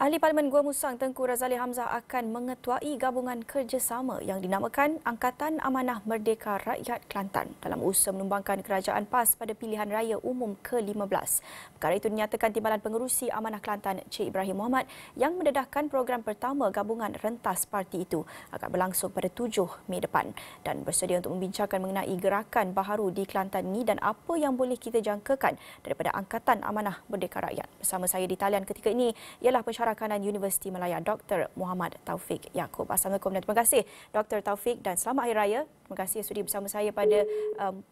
Ahli Parlimen Gua Musang Tengku Razali Hamzah akan mengetuai gabungan kerjasama yang dinamakan Angkatan Amanah Merdeka Rakyat Kelantan dalam usaha menumbangkan kerajaan PAS pada pilihan raya umum ke-15. Perkara itu dinyatakan Timbalan Pengerusi Amanah Kelantan Cik Ibrahim Muhammad yang mendedahkan program pertama gabungan rentas parti itu akan berlangsung pada 7 Mei depan dan bersedia untuk membincangkan mengenai gerakan baharu di Kelantan ini dan apa yang boleh kita jangkakan daripada Angkatan Amanah Merdeka Rakyat. Bersama saya di talian ketika ini ialah pensyarah Rakanan Universiti Melaya Dr. Muhammad Taufik Yaakob. Assalamualaikum dan terima kasih Dr. Taufik dan selamat Hari Raya. Terima kasih sudi bersama saya pada um,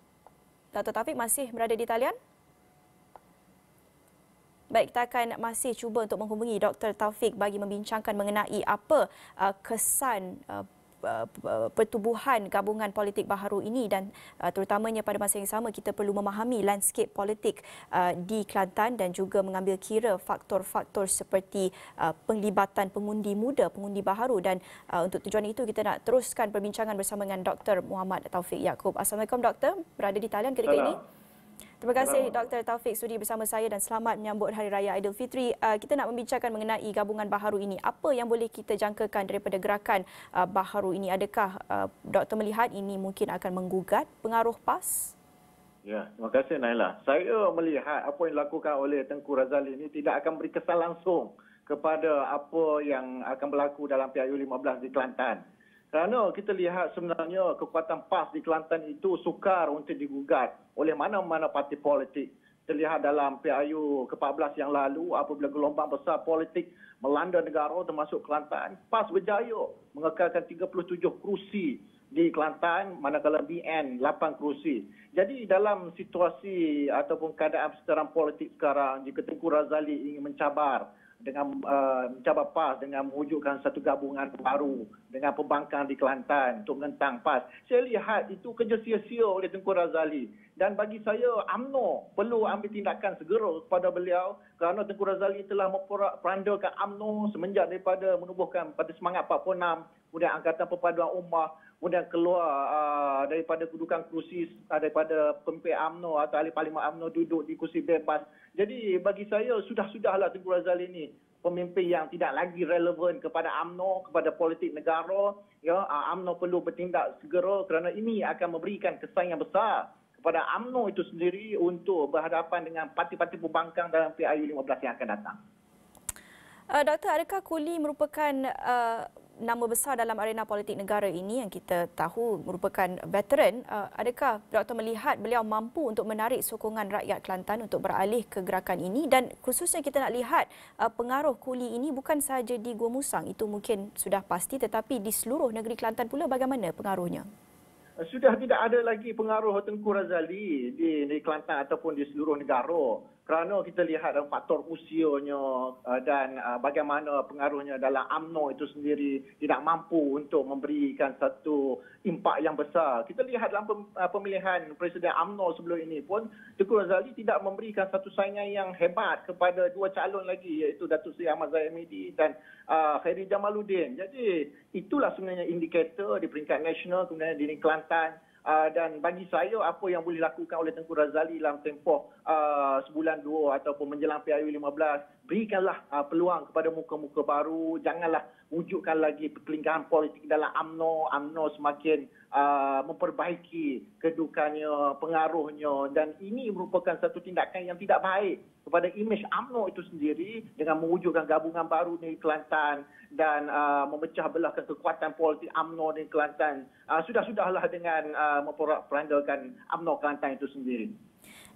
Dr. Taufik masih berada di talian. Baik, kita akan masih cuba untuk menghubungi Dr. Taufik bagi membincangkan mengenai apa uh, kesan uh, pertubuhan gabungan politik baharu ini dan uh, terutamanya pada masa yang sama kita perlu memahami landscape politik di Kelantan dan juga mengambil kira faktor-faktor seperti penglibatan pengundi muda, pengundi baharu dan untuk tujuan itu kita nak teruskan perbincangan bersama dengan Dr. Muhammad Taufik Yaakob. Assalamualaikum Doktor, berada di talian ketika ini. Terima kasih Dr. Taufik sudi bersama saya dan selamat menyambut Hari Raya Aidilfitri. Uh, kita nak membincangkan mengenai gabungan baharu ini. Apa yang boleh kita jangkakan daripada gerakan uh, baharu ini? Adakah uh, Dr. melihat ini mungkin akan menggugat pengaruh PAS? Ya, terima kasih Naila. Saya melihat apa yang dilakukan oleh Tengku Razali ini tidak akan beri kesan langsung kepada apa yang akan berlaku dalam PIU 15 di Kelantan. Kerana kita lihat sebenarnya kekuatan PAS di Kelantan itu sukar untuk digugat oleh mana-mana parti politik. Terlihat dalam PIU ke-14 yang lalu apabila gelombang besar politik melanda negara termasuk Kelantan, PAS berjaya mengekalkan 37 kerusi di Kelantan manakala BN 8 kerusi. Jadi dalam situasi ataupun keadaan sekarang politik sekarang jika Tengku Razali ingin mencabar dengan uh, mencabar PAS dengan mewujudkan satu gabungan baru dengan pembangkang di Kelantan untuk menentang PAS. Saya lihat itu kerja sia-sia oleh Tengku Razali. Dan bagi saya, UMNO perlu ambil tindakan segera kepada beliau kerana Tengku Razali telah memperandakan UMNO semenjak daripada menubuhkan pada semangat 46, kemudian Angkatan Perpaduan Ummah, kemudian keluar uh, daripada kedudukan kursi uh, daripada pemimpin UMNO atau ahli parlimen UMNO duduk di kursi bebas. Jadi bagi saya, sudah-sudahlah Tengku Razali ini pemimpin yang tidak lagi relevan kepada AMNO, kepada politik negara. Ya, AMNO ah, perlu bertindak segera kerana ini akan memberikan kesan yang besar kepada AMNO itu sendiri untuk berhadapan dengan parti-parti pembangkang dalam PIU 15 yang akan datang. Uh, Doktor, adakah Kuli merupakan uh, nama besar dalam arena politik negara ini yang kita tahu merupakan veteran, uh, adakah Dr. melihat beliau mampu untuk menarik sokongan rakyat Kelantan untuk beralih ke gerakan ini dan khususnya kita nak lihat uh, pengaruh kuli ini bukan sahaja di Gua Musang, itu mungkin sudah pasti tetapi di seluruh negeri Kelantan pula bagaimana pengaruhnya? Sudah tidak ada lagi pengaruh Tengku Razali di, di Kelantan ataupun di seluruh negara kerana kita lihat dalam faktor usianya uh, dan uh, bagaimana pengaruhnya dalam AMNO itu sendiri tidak mampu untuk memberikan satu impak yang besar. Kita lihat dalam pemilihan Presiden AMNO sebelum ini pun Tengku Razali tidak memberikan satu saingan yang hebat kepada dua calon lagi iaitu Datuk Seri Ahmad Zahid Midi dan Khairi Jamaluddin. Jadi itulah sebenarnya indikator di peringkat nasional kemudian di Kelantan Uh, dan bagi saya apa yang boleh dilakukan oleh Tengku Razali dalam tempoh uh, sebulan dua ataupun menjelang PIU 15 berikanlah uh, peluang kepada muka-muka baru. Janganlah wujudkan lagi perkelingkahan politik dalam AMNO AMNO semakin uh, memperbaiki kedudukannya pengaruhnya dan ini merupakan satu tindakan yang tidak baik kepada imej AMNO itu sendiri dengan mewujudkan gabungan baru di Kelantan dan uh, memecah belahkan kekuatan politik AMNO di Kelantan. Uh, sudah-sudahlah dengan uh, memperandakan AMNO Kelantan itu sendiri.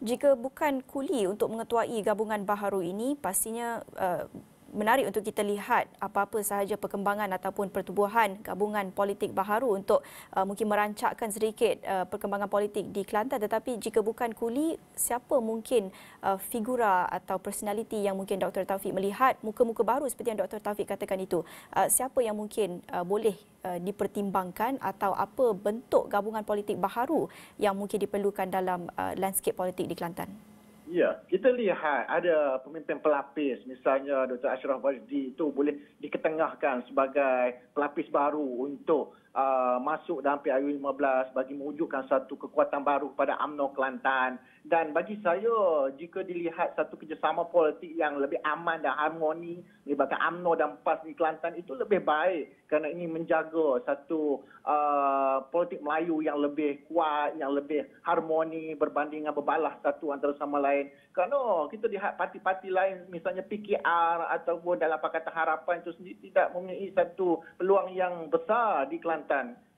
Jika bukan kuli untuk mengetuai gabungan baharu ini, pastinya uh, menarik untuk kita lihat apa-apa sahaja perkembangan ataupun pertubuhan gabungan politik baharu untuk uh, mungkin merancakkan sedikit uh, perkembangan politik di Kelantan. Tetapi jika bukan kuli siapa mungkin uh, figura atau personaliti yang mungkin Dr Taufik melihat? Muka-muka baru seperti yang Dr Taufik katakan itu. Uh, siapa yang mungkin uh, boleh uh, dipertimbangkan atau apa bentuk gabungan politik baharu yang mungkin diperlukan dalam uh, landscape politik di Kelantan Ya, kita lihat ada pemimpin pelapis, misalnya Dr. Ashraf Wajdi itu boleh diketengahkan sebagai pelapis baru untuk uh, masuk dalam PIU 15 bagi mewujudkan satu kekuatan baru pada UMNO Kelantan Dan bagi saya, jika dilihat satu kerjasama politik yang lebih aman dan harmoni, melibatkan UMNO dan PAS di Kelantan, itu lebih baik kerana ini menjaga satu uh, politik Melayu yang lebih kuat, yang lebih harmoni berbanding dengan berbalah satu antara sama lain. Kerana kita lihat parti-parti lain, misalnya PKR ataupun dalam Pakatan Harapan itu sendiri tidak mempunyai satu peluang yang besar di Kelantan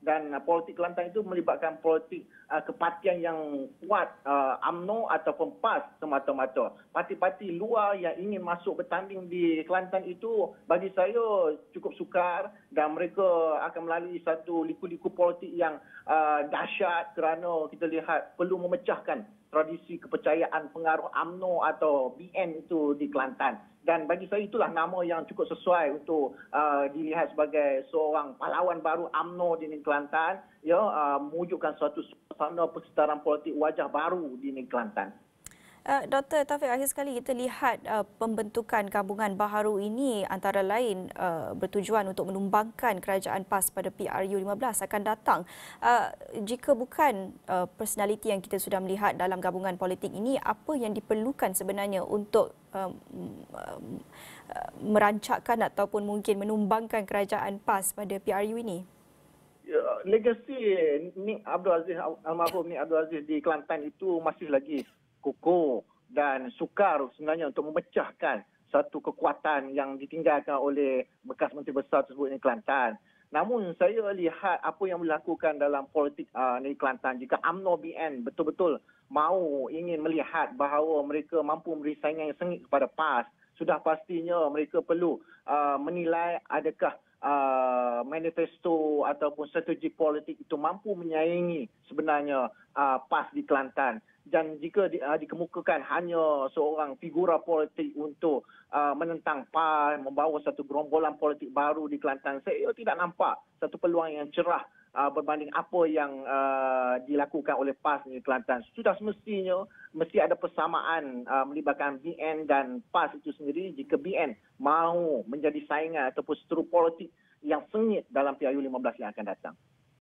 dan uh, politik Kelantan itu melibatkan politik uh, kepartian yang kuat uh, UMNO ataupun PAS semata-mata. Parti-parti luar yang ingin masuk bertanding di Kelantan itu bagi saya cukup sukar dan mereka akan melalui satu liku-liku politik yang uh, dahsyat kerana kita lihat perlu memecahkan tradisi kepercayaan pengaruh UMNO atau BN itu di Kelantan dan bagi saya itulah nama yang cukup sesuai untuk uh, dilihat sebagai seorang pahlawan baru AMNO di Negeri Kelantan ya uh, mewujudkan suatu suasana persetaraan politik wajah baru di Negeri Kelantan. Uh, Dr. Taufik, akhir sekali kita lihat uh, pembentukan gabungan baharu ini antara lain uh, bertujuan untuk menumbangkan kerajaan PAS pada PRU 15 akan datang. Uh, jika bukan uh, personaliti yang kita sudah melihat dalam gabungan politik ini, apa yang diperlukan sebenarnya untuk um, um, merancakkan ataupun mungkin menumbangkan kerajaan PAS pada PRU ini? Ya, legasi Nik Abdul Aziz, almarhum Nik Abdul Aziz di Kelantan itu masih lagi kukuh dan sukar sebenarnya untuk memecahkan satu kekuatan yang ditinggalkan oleh bekas Menteri Besar tersebut di Kelantan. Namun saya lihat apa yang dilakukan dalam politik uh, negeri Kelantan jika UMNO BN betul-betul mahu ingin melihat bahawa mereka mampu memberi saingan yang sengit kepada PAS, sudah pastinya mereka perlu uh, menilai adakah uh, manifesto ataupun strategi politik itu mampu menyaingi sebenarnya uh, PAS di Kelantan dan jika di, uh, dikemukakan hanya seorang figura politik untuk uh, menentang PAN, membawa satu gerombolan politik baru di Kelantan, saya tidak nampak satu peluang yang cerah uh, berbanding apa yang uh, dilakukan oleh PAS di Kelantan. Sudah semestinya mesti ada persamaan uh, melibatkan BN dan PAS itu sendiri jika BN mahu menjadi saingan ataupun seteru politik yang sengit dalam PRU 15 yang akan datang.